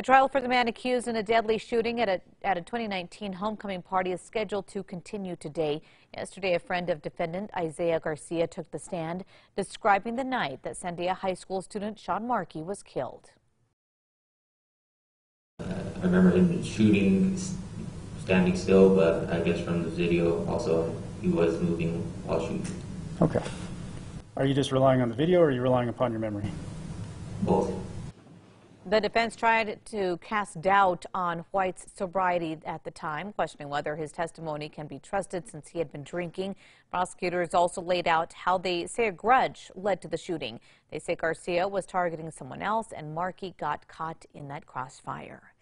The trial for the man accused in a deadly shooting at a, at a 2019 homecoming party is scheduled to continue today. Yesterday, a friend of defendant Isaiah Garcia took the stand, describing the night that Sandia High School student Sean Markey was killed. I remember him shooting, standing still, but I guess from the video also he was moving while shooting. Okay. Are you just relying on the video or are you relying upon your memory? Both. The defense tried to cast doubt on White's sobriety at the time, questioning whether his testimony can be trusted since he had been drinking. Prosecutors also laid out how they say a grudge led to the shooting. They say Garcia was targeting someone else and Markey got caught in that crossfire.